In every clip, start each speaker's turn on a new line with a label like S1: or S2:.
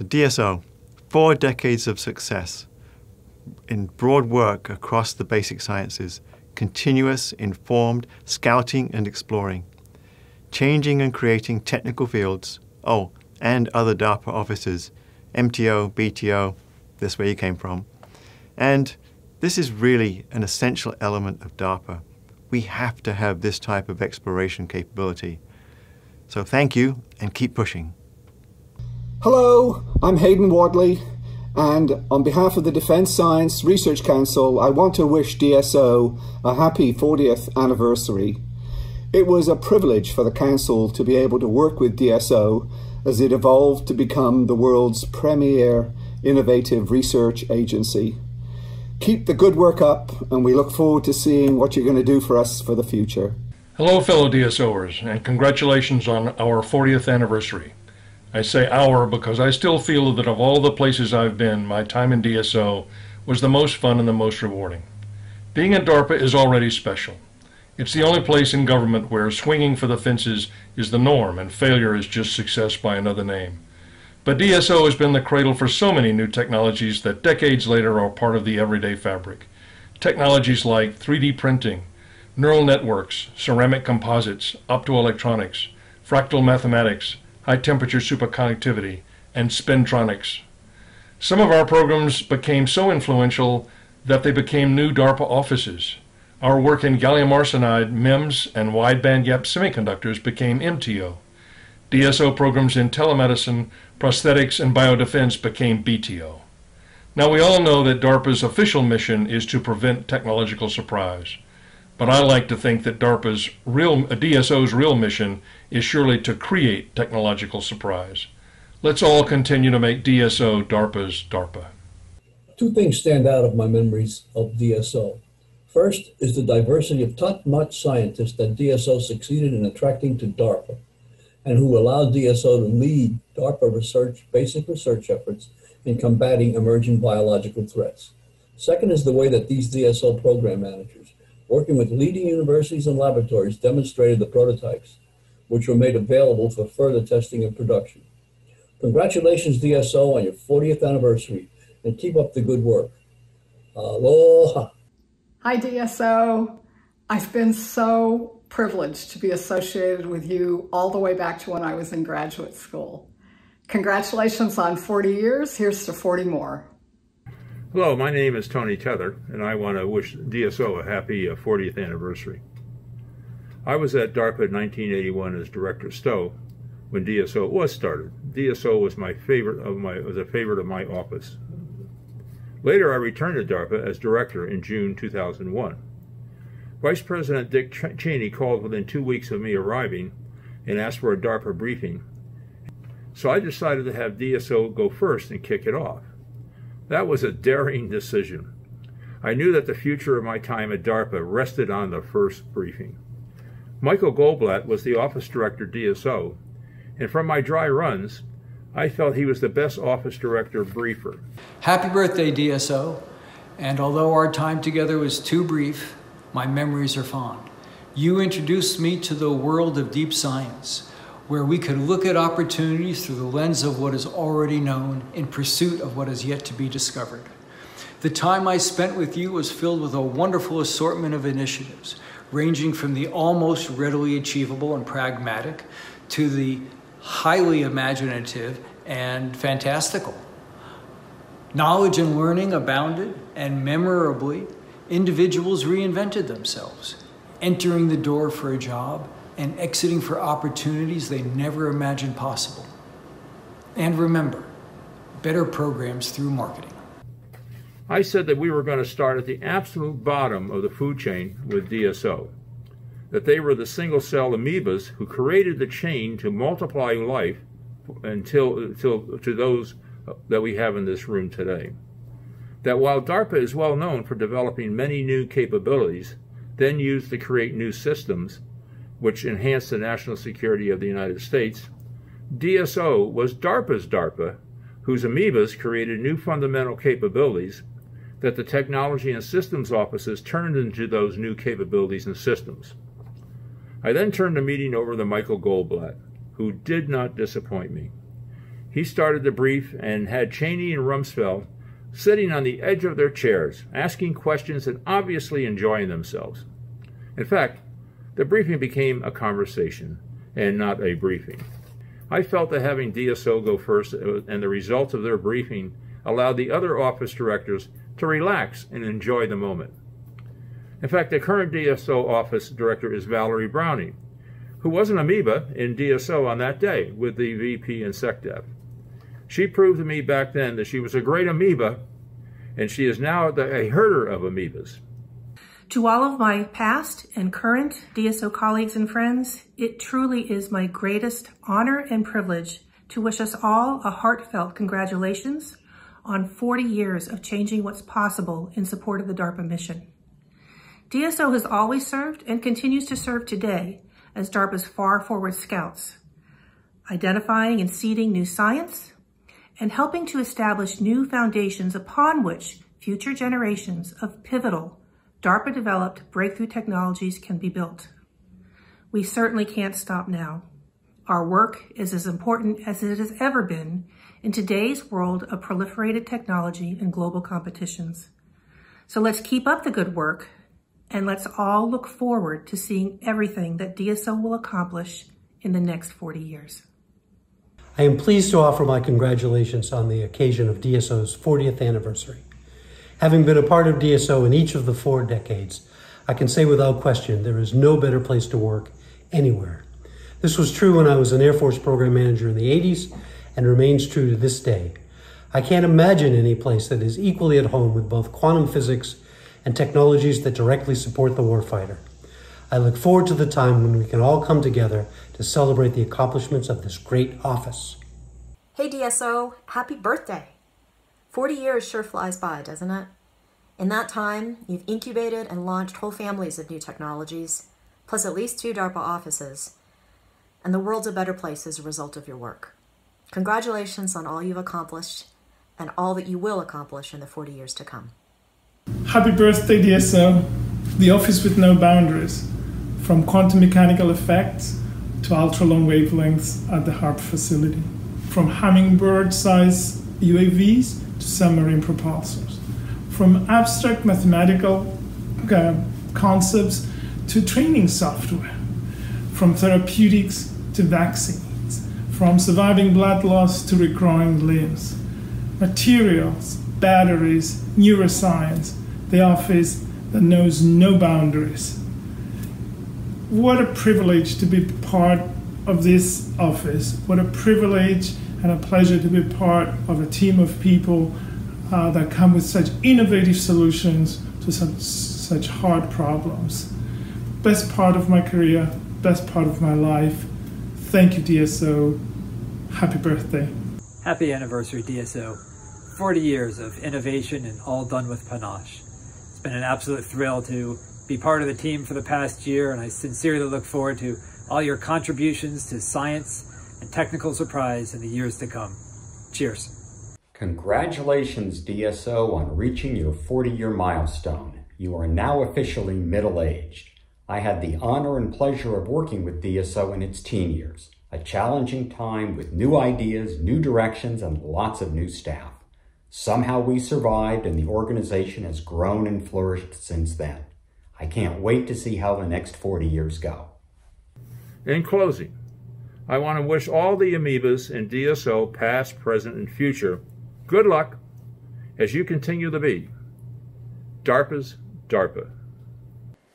S1: The DSO, four decades of success in broad work across the basic sciences, continuous, informed scouting and exploring, changing and creating technical fields, oh, and other DARPA offices, MTO, BTO, this where you came from. And this is really an essential element of DARPA. We have to have this type of exploration capability. So thank you and keep pushing.
S2: Hello, I'm Haydn Wadley, and on behalf of the Defence Science Research Council, I want to wish DSO a happy 40th anniversary. It was a privilege for the Council to be able to work with DSO as it evolved to become the world's premier innovative research agency. Keep the good work up, and we look forward to seeing what you're going to do for us for the future.
S3: Hello, fellow DSOers, and congratulations on our 40th anniversary. I say our because I still feel that of all the places I've been, my time in DSO was the most fun and the most rewarding. Being at DARPA is already special. It's the only place in government where swinging for the fences is the norm and failure is just success by another name. But DSO has been the cradle for so many new technologies that decades later are part of the everyday fabric. Technologies like 3D printing, neural networks, ceramic composites, optoelectronics, fractal mathematics, high temperature superconductivity, and spintronics. Some of our programs became so influential that they became new DARPA offices. Our work in gallium arsenide, MEMS, and wide bandgap semiconductors became MTO. DSO programs in telemedicine, prosthetics, and biodefense became BTO. Now we all know that DARPA's official mission is to prevent technological surprise. But I like to think that DARPA's real, DSO's real mission is surely to create technological surprise. Let's all continue to make DSO DARPA's DARPA.
S4: Two things stand out of my memories of DSO. First is the diversity of top-notch scientists that DSO succeeded in attracting to DARPA and who allowed DSO to lead DARPA research, basic research efforts in combating emerging biological threats. Second is the way that these DSO program managers working with leading universities and laboratories, demonstrated the prototypes, which were made available for further testing and production. Congratulations, DSO, on your 40th anniversary, and keep up the good work. Aloha.
S5: Hi, DSO. I've been so privileged to be associated with you all the way back to when I was in graduate school. Congratulations on 40 years. Here's to 40 more.
S6: Hello, my name is Tony Tether, and I want to wish DSO a happy 40th uh, anniversary. I was at DARPA in 1981 as Director STO when DSO was started. DSO was my favorite of my was a favorite of my office. Later, I returned to DARPA as director in June 2001. Vice President Dick Cheney called within two weeks of me arriving and asked for a DARPA briefing. So I decided to have DSO go first and kick it off. That was a daring decision. I knew that the future of my time at DARPA rested on the first briefing. Michael Goldblatt was the office director DSO, and from my dry runs, I felt he was the best office director briefer.
S7: Happy birthday, DSO. And although our time together was too brief, my memories are fond. You introduced me to the world of deep science where we could look at opportunities through the lens of what is already known in pursuit of what is yet to be discovered. The time I spent with you was filled with a wonderful assortment of initiatives, ranging from the almost readily achievable and pragmatic to the highly imaginative and fantastical. Knowledge and learning abounded, and memorably, individuals reinvented themselves, entering the door for a job and exiting for opportunities they never imagined possible. And remember, better programs through marketing.
S6: I said that we were going to start at the absolute bottom of the food chain with DSO, that they were the single cell amoebas who created the chain to multiply life until, until to those uh, that we have in this room today. That while DARPA is well known for developing many new capabilities, then used to create new systems, which enhanced the national security of the United States, DSO was DARPA's DARPA, whose amoebas created new fundamental capabilities that the technology and systems offices turned into those new capabilities and systems. I then turned the meeting over to Michael Goldblatt, who did not disappoint me. He started the brief and had Cheney and Rumsfeld sitting on the edge of their chairs, asking questions and obviously enjoying themselves. In fact, the briefing became a conversation and not a briefing. I felt that having DSO go first uh, and the results of their briefing allowed the other office directors to relax and enjoy the moment. In fact, the current DSO office director is Valerie Browning, who was an amoeba in DSO on that day with the VP and SecDef. She proved to me back then that she was a great amoeba, and she is now a herder of amoebas.
S8: To all of my past and current DSO colleagues and friends, it truly is my greatest honor and privilege to wish us all a heartfelt congratulations on 40 years of changing what's possible in support of the DARPA mission. DSO has always served and continues to serve today as DARPA's far forward scouts, identifying and seeding new science and helping to establish new foundations upon which future generations of pivotal DARPA-developed breakthrough technologies can be built. We certainly can't stop now. Our work is as important as it has ever been in today's world of proliferated technology and global competitions. So let's keep up the good work and let's all look forward to seeing everything that DSO will accomplish in the next 40 years.
S9: I am pleased to offer my congratulations on the occasion of DSO's 40th anniversary. Having been a part of DSO in each of the four decades, I can say without question there is no better place to work anywhere. This was true when I was an Air Force program manager in the 80s and remains true to this day. I can't imagine any place that is equally at home with both quantum physics and technologies that directly support the warfighter. I look forward to the time when we can all come together to celebrate the accomplishments of this great office.
S10: Hey DSO, happy birthday! 40 years sure flies by, doesn't it? In that time, you've incubated and launched whole families of new technologies, plus at least two DARPA offices, and the world's a better place as a result of your work. Congratulations on all you've accomplished and all that you will accomplish in the 40 years to come.
S11: Happy birthday, DSO, the office with no boundaries, from quantum mechanical effects to ultra long wavelengths at the HAARP facility, from hummingbird sized UAVs to submarine propulsors. From abstract mathematical uh, concepts to training software, from therapeutics to vaccines, from surviving blood loss to regrowing limbs, materials, batteries, neuroscience, the office that knows no boundaries. What a privilege to be part of this office. What a privilege and a pleasure to be part of a team of people uh, that come with such innovative solutions to such, such hard problems. Best part of my career, best part of my life. Thank you, DSO. Happy birthday.
S12: Happy anniversary, DSO. 40 years of innovation and all done with panache. It's been an absolute thrill to be part of the team for the past year, and I sincerely look forward to all your contributions to science and technical surprise in the years to come. Cheers.
S13: Congratulations, DSO, on reaching your 40-year milestone. You are now officially middle-aged. I had the honor and pleasure of working with DSO in its teen years, a challenging time with new ideas, new directions, and lots of new staff. Somehow we survived and the organization has grown and flourished since then. I can't wait to see how the next 40 years go.
S6: In closing, I want to wish all the amoebas in DSO, past, present, and future, good luck as you continue to be DARPA's DARPA.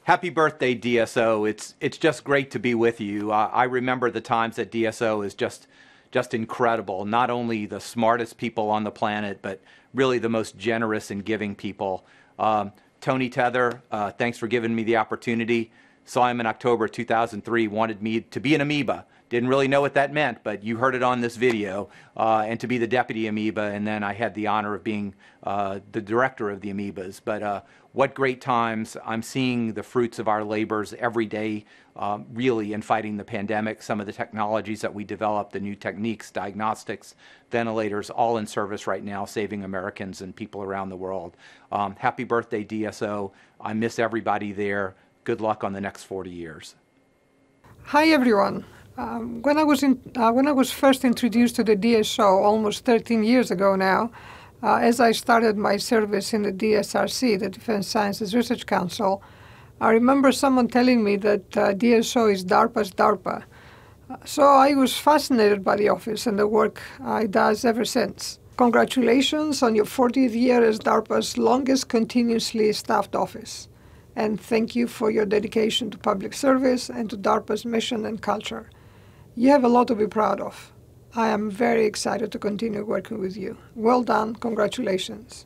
S14: Happy birthday, DSO. It's, it's just great to be with you. I remember the times that DSO is just, just incredible. Not only the smartest people on the planet, but really the most generous and giving people. Um, Tony Tether, uh, thanks for giving me the opportunity. Saw him in October 2003, wanted me to be an amoeba. Didn't really know what that meant, but you heard it on this video. Uh, and to be the deputy amoeba, and then I had the honor of being uh, the director of the amoebas. But uh, what great times. I'm seeing the fruits of our labors every day, um, really, in fighting the pandemic. Some of the technologies that we developed, the new techniques, diagnostics, ventilators, all in service right now, saving Americans and people around the world. Um, happy birthday, DSO. I miss everybody there. Good luck on the next 40 years.
S15: Hi, everyone.
S11: Um, when I was in, uh, when I was first introduced to the DSO almost 13 years ago now, uh, as I started my service in the DSRC, the Defense Sciences Research Council, I remember someone telling me that uh, DSO is DARPA's DARPA. So I was fascinated by the office and the work it does ever since. Congratulations on your 40th year as DARPA's longest continuously staffed office. And thank you for your dedication to public service and to DARPA's mission and culture. You have a lot to be proud of. I am very excited to continue working with you. Well done. Congratulations.